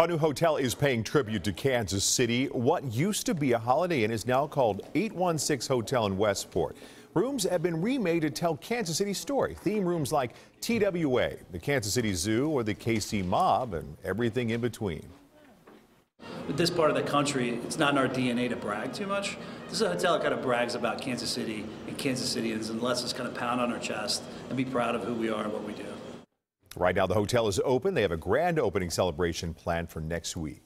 A new hotel is paying tribute to Kansas City. What used to be a Holiday Inn is now called 816 Hotel in Westport. Rooms have been remade to tell Kansas City's story. Theme rooms like TWA, the Kansas City Zoo, or the KC Mob, and everything in between. With this part of the country, it's not in our DNA to brag too much. This is a hotel that kind of brags about Kansas City and Kansas Citians and lets us kind of pound on our chest and be proud of who we are and what we do. Right now, the hotel is open. They have a grand opening celebration planned for next week.